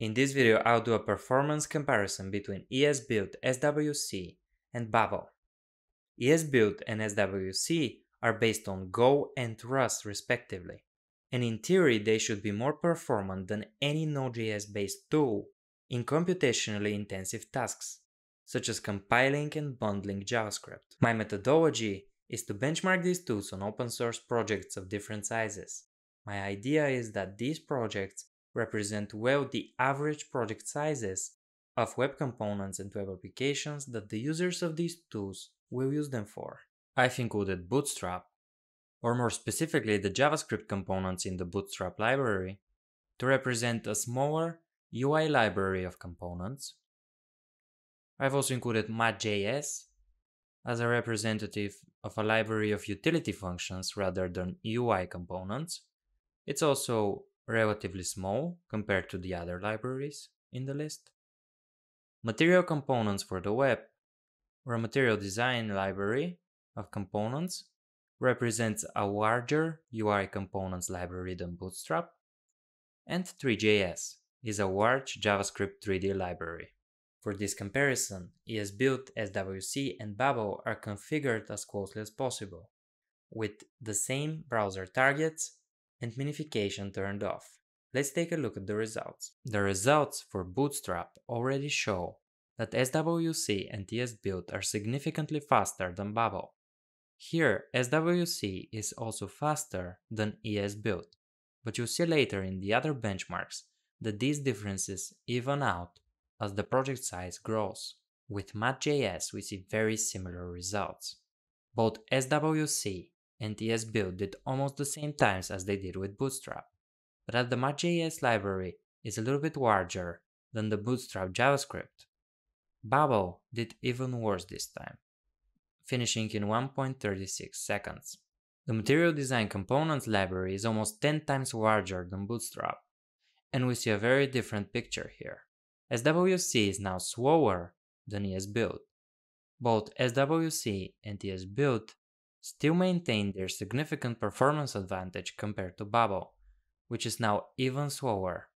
In this video, I'll do a performance comparison between ESBuild SWC and Babel. ESBuild and SWC are based on Go and Rust respectively, and in theory they should be more performant than any Node.js based tool in computationally intensive tasks, such as compiling and bundling JavaScript. My methodology is to benchmark these tools on open source projects of different sizes. My idea is that these projects represent well the average project sizes of web components and web applications that the users of these tools will use them for. I've included Bootstrap, or more specifically the JavaScript components in the Bootstrap library, to represent a smaller UI library of components. I've also included Math.js as a representative of a library of utility functions rather than UI components. It's also relatively small compared to the other libraries in the list. Material components for the web, or a material design library of components, represents a larger UI components library than Bootstrap, and Three.js is a large JavaScript 3D library. For this comparison, ESBuild, SWC, and Babel are configured as closely as possible, with the same browser targets and minification turned off. Let's take a look at the results. The results for Bootstrap already show that SWC and ESBuild are significantly faster than Babel. Here, SWC is also faster than ESBuild, but you'll see later in the other benchmarks that these differences even out as the project size grows. With Math.js, we see very similar results. Both SWC and ESBuild did almost the same times as they did with Bootstrap, but as the Math.js library is a little bit larger than the Bootstrap JavaScript, Babel did even worse this time, finishing in 1.36 seconds. The Material Design Components library is almost 10 times larger than Bootstrap, and we see a very different picture here. SWC is now slower than ESBuild. Both SWC and ESBuild still maintain their significant performance advantage compared to Babel, which is now even slower.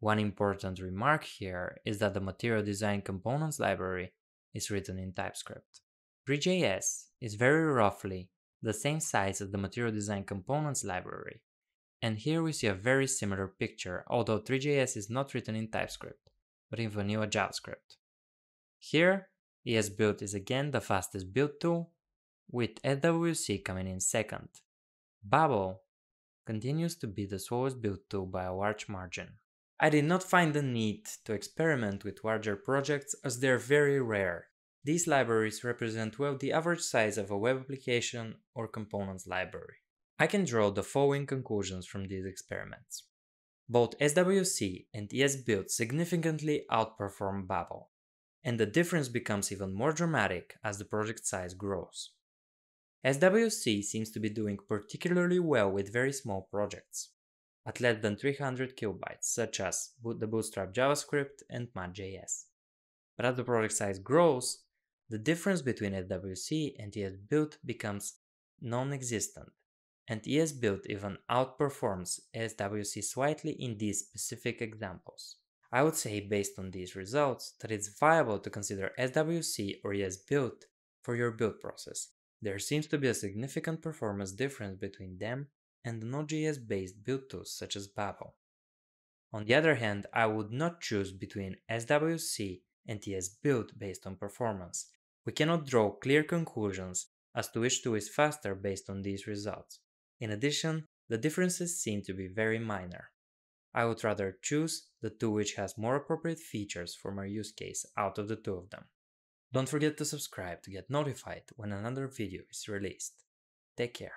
One important remark here is that the Material Design Components library is written in TypeScript. Three.js is very roughly the same size as the Material Design Components library, and here we see a very similar picture, although Three.js is not written in TypeScript, but in vanilla JavaScript. Here, ESBuild is again the fastest build tool, with SWC coming in second. Babel continues to be the slowest build tool by a large margin. I did not find the need to experiment with larger projects as they are very rare. These libraries represent well the average size of a web application or components library. I can draw the following conclusions from these experiments. Both SWC and ESBuild significantly outperform Babel, and the difference becomes even more dramatic as the project size grows. SWC seems to be doing particularly well with very small projects, at less than 300 kilobytes, such as the Bootstrap JavaScript and Math.js. But as the project size grows, the difference between SWC and ESBuild becomes non-existent, and ESBuild even outperforms SWC slightly in these specific examples. I would say based on these results that it's viable to consider SWC or ESBuild for your build process, there seems to be a significant performance difference between them and the Node.js based build tools such as Babel. On the other hand, I would not choose between SWC and TS build based on performance. We cannot draw clear conclusions as to which tool is faster based on these results. In addition, the differences seem to be very minor. I would rather choose the tool which has more appropriate features for my use case out of the two of them. Don't forget to subscribe to get notified when another video is released. Take care.